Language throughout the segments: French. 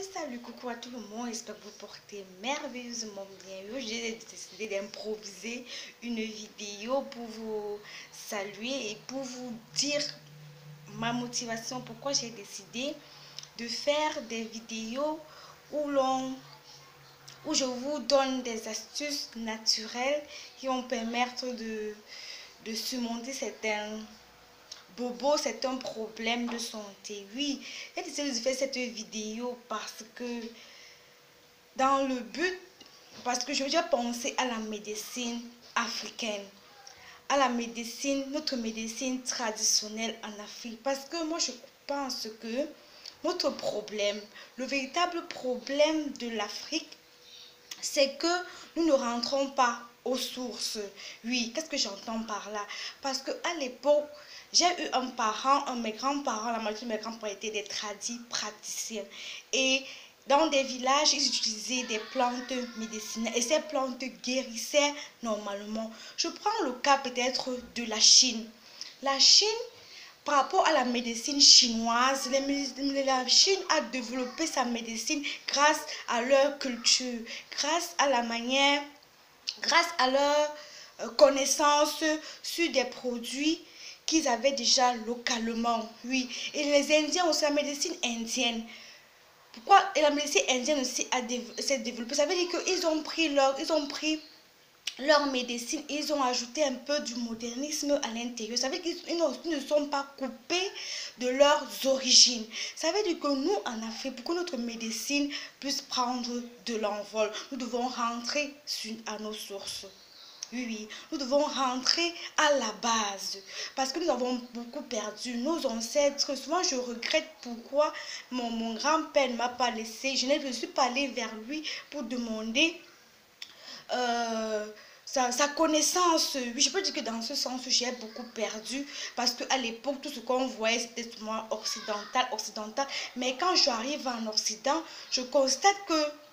Salut, coucou à tout le monde. J'espère que vous portez merveilleusement bien. J'ai décidé d'improviser une vidéo pour vous saluer et pour vous dire ma motivation, pourquoi j'ai décidé de faire des vidéos où l'on où je vous donne des astuces naturelles qui vont permettre de, de surmonter certains Bobo, c'est un problème de santé. Oui, j'ai décidé de faire cette vidéo parce que dans le but, parce que je veux penser à la médecine africaine, à la médecine, notre médecine traditionnelle en Afrique. Parce que moi, je pense que notre problème, le véritable problème de l'Afrique, c'est que nous ne rentrons pas aux sources. Oui, qu'est-ce que j'entends par là? Parce que à l'époque, j'ai eu un parent, un mes grands-parents, la majorité de mes grands-parents étaient des tradis praticiens. Et dans des villages, ils utilisaient des plantes médicinales et ces plantes guérissaient normalement. Je prends le cas peut-être de la Chine. La Chine, par rapport à la médecine chinoise, la Chine a développé sa médecine grâce à leur culture, grâce à la manière, grâce à leur euh, connaissance sur des produits qu'ils avaient déjà localement, oui. Et les Indiens aussi, la médecine indienne. Pourquoi la médecine indienne aussi s'est développée? Ça veut dire qu'ils ont pris leur, ils ont pris leur médecine, ils ont ajouté un peu du modernisme à l'intérieur. Ça veut dire qu'ils ne sont pas coupés de leurs origines. Ça veut dire que nous, en Afrique, pour que notre médecine puisse prendre de l'envol, nous devons rentrer à nos sources. Oui, oui, nous devons rentrer à la base parce que nous avons beaucoup perdu. Nos ancêtres, souvent je regrette pourquoi mon, mon grand-père ne m'a pas laissé. Je ne suis pas allée vers lui pour demander euh, sa, sa, connaissance. Oui, je peux dire que dans ce sens, j'ai beaucoup perdu parce qu'à l'époque, tout ce qu'on voyait, c'était souvent occidental, occidental. Mais quand j'arrive en Occident, je constate que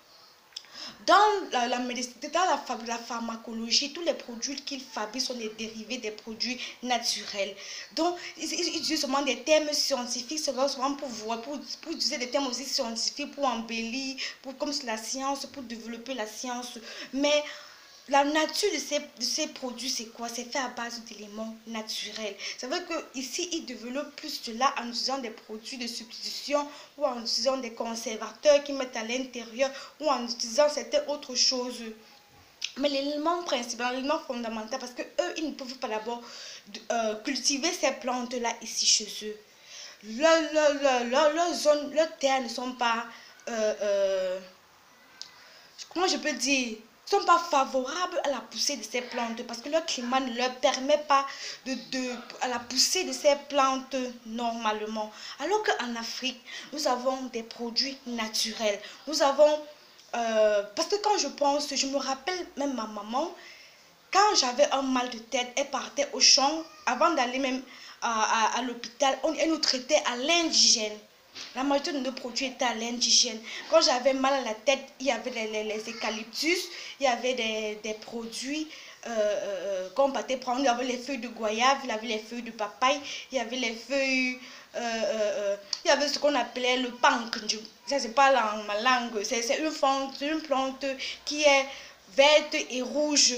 dans la, dans la, pharmacologie, tous les produits qu'ils fabriquent sont des dérivés des produits naturels. Donc, ils, utilisent seulement des termes scientifiques, souvent pour voir, pour, pour, utiliser des termes aussi scientifiques, pour embellir, pour, comme la science, pour développer la science. Mais la nature de ces, de ces produits, c'est quoi? C'est fait à base d'éléments naturels. C'est vrai qu'ici, ils développent plus cela en utilisant des produits de substitution ou en utilisant des conservateurs qu'ils mettent à l'intérieur ou en utilisant certaines autres choses. Mais l'élément principal, l'élément fondamental, parce que eux, ils ne peuvent pas d'abord euh, cultiver ces plantes-là ici chez eux. Leurs zones, leurs terres ne sont pas... Euh, euh, comment je peux dire? Sont pas favorables à la poussée de ces plantes parce que leur climat ne leur permet pas de, de à la poussée de ces plantes normalement. Alors qu'en Afrique, nous avons des produits naturels. Nous avons... Euh, parce que quand je pense, je me rappelle même ma maman, quand j'avais un mal de tête, elle partait au champ avant d'aller même à, à, à l'hôpital. Elle nous traitait à l'indigène. La majorité de nos produits étaient à l'indigène. Quand j'avais mal à la tête, il y avait les, les, eucalyptus, il y avait des, produits euh, euh, qu'on partait prendre. Il y avait les feuilles de goyave, il y avait les feuilles de papaye, il y avait les feuilles... Euh, il y avait ce qu'on appelait le pank. Ça, c'est pas la, ma langue. C'est une, une plante qui est verte et rouge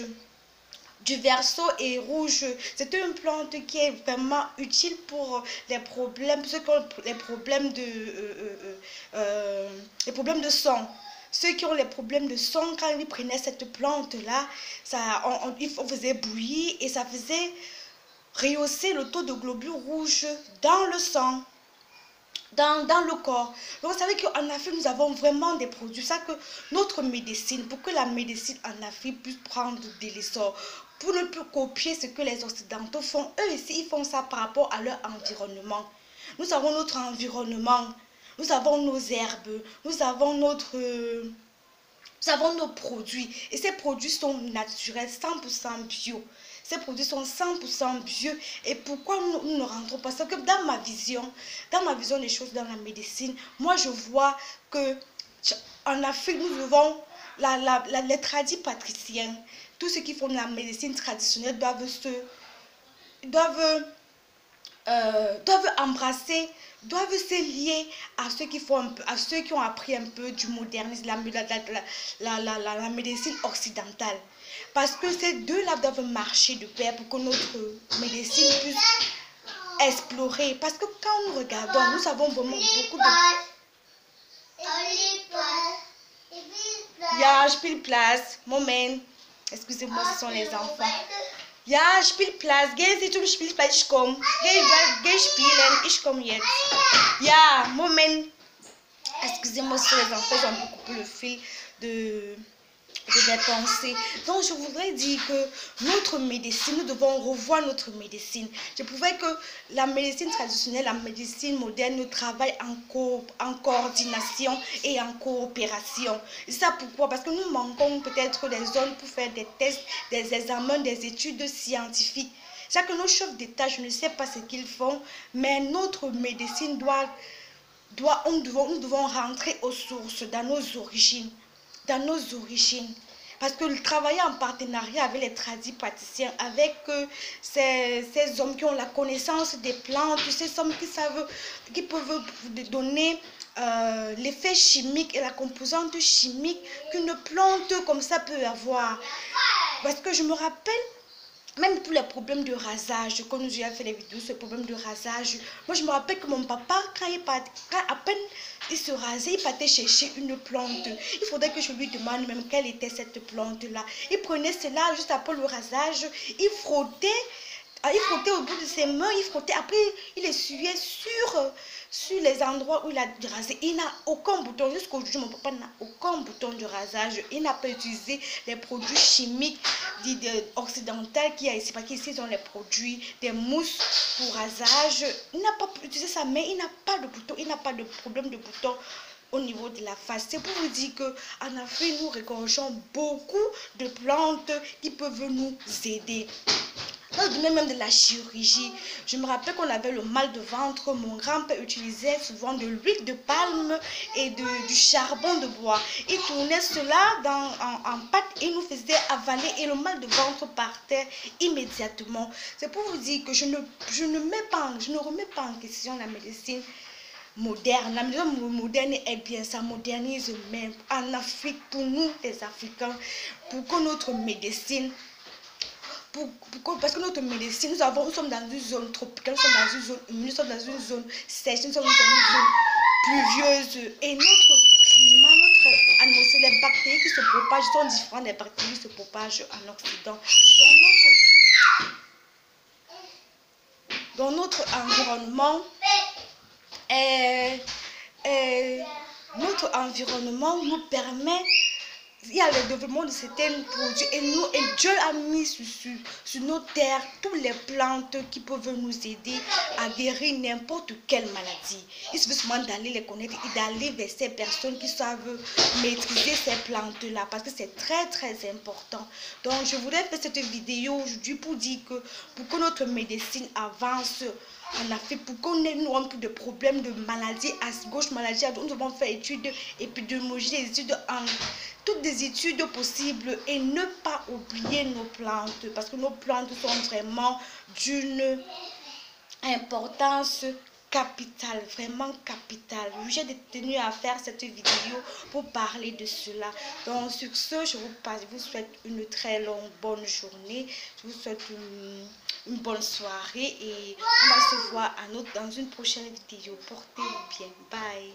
du verso et rouge. C'est une plante qui est vraiment utile pour les problèmes, ceux qui ont les problèmes de, euh, euh, euh, les problèmes de sang. Ceux qui ont les problèmes de sang, quand ils prenaient cette plante-là, ça, on, faisait bouillir et ça faisait rehausser le taux de globules rouges dans le sang. Dans, dans, le corps. Donc, vous savez qu'en Afrique, nous avons vraiment des produits. Ça que notre médecine, pour que la médecine en Afrique puisse prendre de l'essor, pour ne plus copier ce que les Occidentaux font. Eux ici, ils font ça par rapport à leur environnement. Nous avons notre environnement, nous avons nos herbes, nous avons notre... nous avons nos produits. Et ces produits sont naturels, 100% bio. Ces produits sont 100% bio. Et pourquoi nous, ne rentrons pas? Parce que dans ma vision, dans ma vision des choses dans la médecine, moi je vois que en Afrique, nous devons, la, la, les tradis patriciens, tous ceux qui font la médecine traditionnelle doivent se doivent euh, doivent embrasser, doivent se lier à ceux qui font un peu, à ceux qui ont appris un peu du modernisme, la, la, la, la, médecine occidentale. Parce que ces deux-là doivent marcher de pair pour que notre médecine puisse explorer. Parce que quand nous regardons, nous avons vraiment beaucoup de... Ja, place. Moment. Excusez-moi, ce sont les enfants. Ja, Spielplatz. Gehen Sie zum Spielplatz, ich komme. Geh, geh spielen, ich komme jetzt. Ja, Moment. Excusez-moi, ce sont les enfants, ils ont beaucoup plus le fil de de pensées. Donc, je voudrais dire que notre médecine, nous devons revoir notre médecine. Je pouvais que la médecine traditionnelle, la médecine moderne, nous travaille en, co en coordination et en coopération. Et ça pourquoi? Parce que nous manquons peut-être des zones pour faire des tests, des examens, des études scientifiques. C'est que nos chefs d'État, je ne sais pas ce qu'ils font, mais notre médecine doit, doit nous, devons, nous devons rentrer aux sources, dans nos origines dans nos origines. Parce que travailler en partenariat avec les tradis praticiens, avec euh, ces, ces, hommes qui ont la connaissance des plantes, ces hommes qui savent, qui peuvent donner euh, l'effet chimique et la composante chimique qu'une plante comme ça peut avoir. Parce que je me rappelle même pour les problèmes de rasage, quand nous avons fait les vidéos sur les problèmes de rasage, moi je me rappelle que mon papa, quand, il part, à peine il se rasait, il partait chercher une plante. Il faudrait que je lui demande même quelle était cette plante-là. Il prenait cela juste après le rasage, il frottait, ah, il frottait au bout de ses mains, il frottait, après il essuyait sur sur les endroits où il a rasé, il n'a aucun bouton. Jusqu'aujourd'hui, mon papa n'a aucun bouton de rasage. Il n'a pas utilisé les produits chimiques occidentaux qui a ici. Parce qu'ici, ils ont les produits, des mousses pour rasage. Il n'a pas utilisé sa main, il n'a pas de bouton, il n'a pas de problème de bouton au niveau de la face. C'est pour vous dire qu'en Afrique, nous regorgeons beaucoup de plantes qui peuvent nous aider même de la chirurgie. Je me rappelle qu'on avait le mal de ventre. Mon grand-père utilisait souvent de l'huile de palme et de, du charbon de bois. Il tournait cela dans, en, pâte et nous faisait avaler et le mal de ventre partait immédiatement. C'est pour vous dire que je ne, je ne mets pas, je ne remets pas en question la médecine moderne. La médecine moderne est bien, ça modernise même en Afrique pour nous les Africains, pour que notre médecine parce que notre médecine, nous, avons, nous sommes dans une zone tropicale, nous sommes dans une zone humide, nous sommes dans une zone sèche, nous sommes dans une zone pluvieuse. Et notre climat, notre atmosphère, les bactéries qui se propagent sont différentes des bactéries qui se propagent en Occident. Dans notre, dans notre environnement, notre environnement nous permet il y a le développement de certains produits et, nous, Dieu a mis sur, sur, nos terres toutes les plantes qui peuvent nous aider à guérir n'importe quelle maladie. Il suffit seulement d'aller les connaître et d'aller vers ces personnes qui savent maîtriser ces plantes-là parce que c'est très très important. Donc je voudrais faire cette vidéo aujourd'hui pour dire que pour que notre médecine avance, en Afrique pour qu'on ait plus de problèmes de maladies à gauche, maladies à droite. Nous devons faire études épidémiologiques, des études en toutes des études possibles et ne pas oublier nos plantes parce que nos plantes sont vraiment d'une importance capitale, vraiment capitale. J'ai tenu à faire cette vidéo pour parler de cela. Donc sur ce, je vous, passe, je vous souhaite une très longue bonne journée. Je vous souhaite une une bonne soirée et on va se voir à notre, dans une prochaine vidéo. Portez-vous bien. Bye.